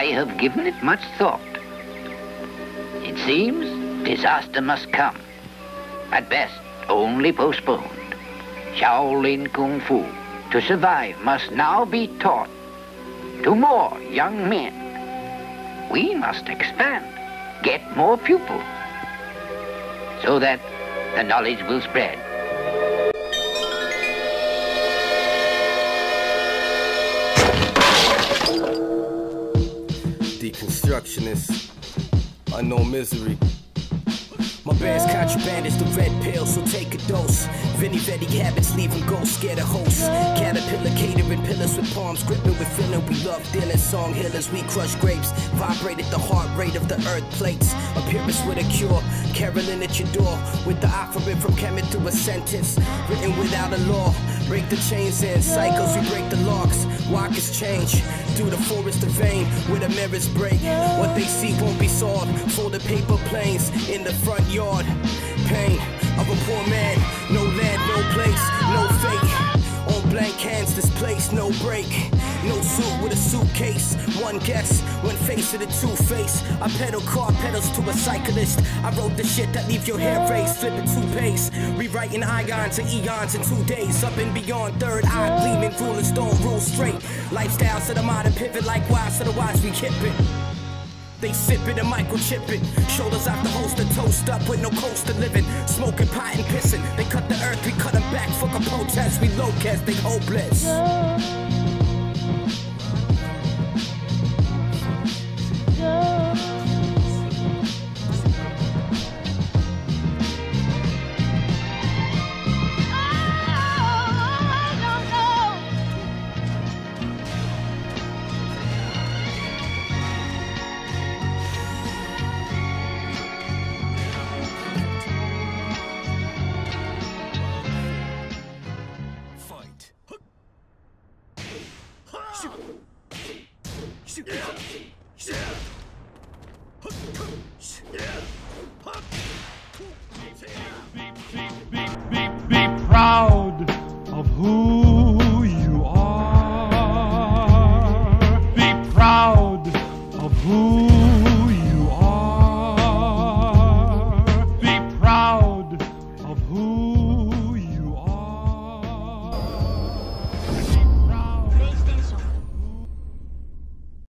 I have given it much thought. It seems disaster must come. At best, only postponed. Shaolin Kung Fu, to survive, must now be taught to more young men. We must expand, get more pupils, so that the knowledge will spread. Deconstructionist, unknown misery. Band's contraband is the red pill, so take a dose. Vinny Vetti habits leave him ghost, scared of hosts. Caterpillar catering pillars with palms, gripping with feeling. We love dinner, song healers, we crush grapes. Vibrated the heart rate of the earth plates. Appearance with a cure, caroling at your door. With the offering from Kemet through a sentence, written without a law. Break the chains and cycles, we break the locks. Walkers change through the forest of vain where the mirrors break. What they see won't be solved. Folded paper planes in the front yard. Pain of a poor man. No land, no place, no fate. On blank hands, this place, no break. No suit with a suitcase. One guess, one face of the two face. I pedal car pedals to a cyclist. I wrote the shit that leave your hair raised, flipping two pace. Rewriting ions and eons in two days. Up and beyond, third eye gleaming, rulers don't rule straight. Lifestyles to the modern pivot, likewise to the watch we keep it. They sip it and microchip it. Shoulders off the holster, toast up with no coaster living. Smoking pot and pissing. They cut the earth, we cut them back. Fuck a protest, we low cast, they hopeless. Fight. シュッシュッシュッ